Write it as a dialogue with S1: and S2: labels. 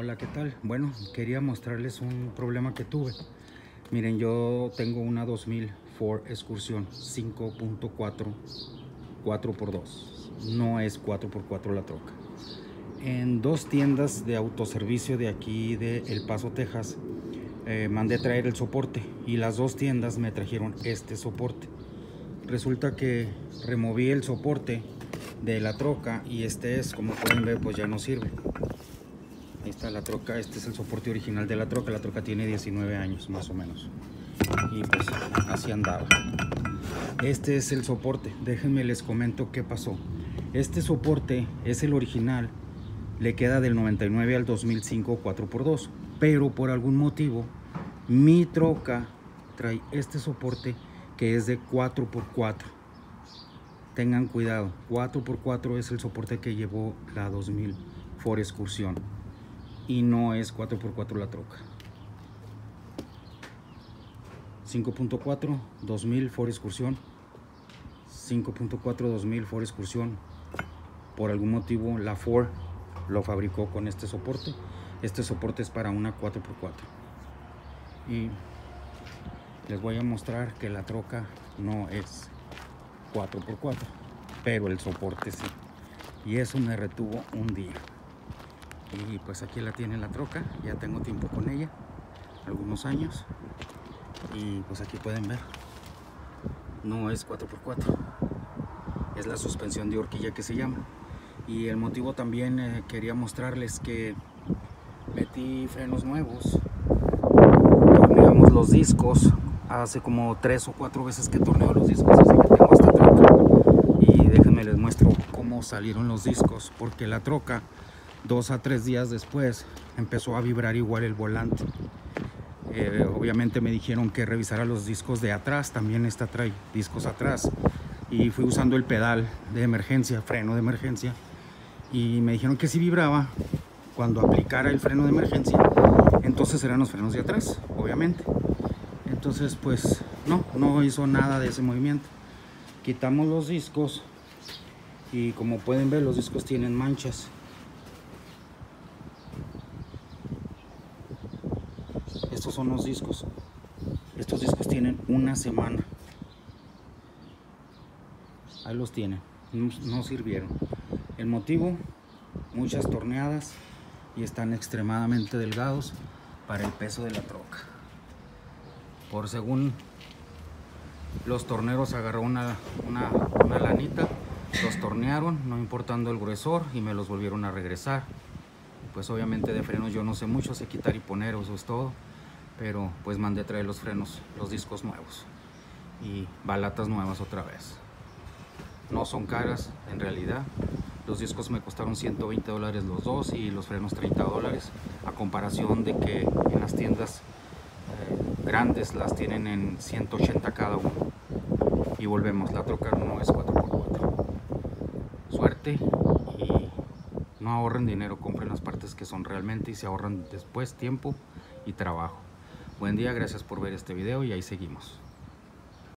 S1: Hola, ¿qué tal? Bueno, quería mostrarles un problema que tuve. Miren, yo tengo una 2000 Ford Excursion 5.4 4x2. No es 4x4 la troca. En dos tiendas de autoservicio de aquí de El Paso, Texas, eh, mandé traer el soporte y las dos tiendas me trajeron este soporte. Resulta que removí el soporte de la troca y este es, como pueden ver, pues ya no sirve. Ahí está la troca, este es el soporte original de la troca. La troca tiene 19 años más o menos. Y pues así andaba. Este es el soporte. Déjenme les comento qué pasó. Este soporte es el original. Le queda del 99 al 2005 4x2. Pero por algún motivo mi troca trae este soporte que es de 4x4. Tengan cuidado, 4x4 es el soporte que llevó la 2000 Ford Excursión y no es 4x4 la troca. 5.4 2000 Ford Excursión. 5.4 2000 Ford Excursión. Por algún motivo la Ford lo fabricó con este soporte. Este soporte es para una 4x4 y les voy a mostrar que la troca no es 4x4 pero el soporte sí. Y eso me retuvo un día y pues aquí la tiene la troca ya tengo tiempo con ella algunos años. Y pues aquí pueden ver no es 4x4 es la suspensión de horquilla que se llama. Y el motivo también eh, quería mostrarles que metí frenos nuevos torneamos los discos hace como tres o cuatro veces que torneo los discos así que tengo esta troca. Y déjenme les muestro cómo salieron los discos porque la troca dos a tres días después empezó a vibrar igual el volante. Eh, obviamente me dijeron que revisara los discos de atrás también esta trae discos atrás. Y fui usando el pedal de emergencia freno de emergencia y me dijeron que si vibraba cuando aplicara el freno de emergencia entonces eran los frenos de atrás obviamente. Entonces pues no no hizo nada de ese movimiento. Quitamos los discos y como pueden ver los discos tienen manchas estos son los discos. Estos discos tienen una semana. Ahí los tienen. No, sirvieron. El motivo muchas torneadas y están extremadamente delgados para el peso de la troca. Por según los torneros agarró una, una, una lanita los tornearon no importando el gruesor y me los volvieron a regresar pues obviamente de frenos yo no sé mucho sé quitar y poner eso es todo pero pues mandé traer los frenos los discos nuevos y balatas nuevas otra vez. No son caras en realidad. Los discos me costaron 120 dólares los dos y los frenos 30 dólares a comparación de que en las tiendas eh, grandes las tienen en 180 cada uno. Y volvemos la troca no es 4x4 suerte no ahorren dinero compren las partes que son realmente y se ahorran después tiempo y trabajo. Buen día gracias por ver este video y ahí seguimos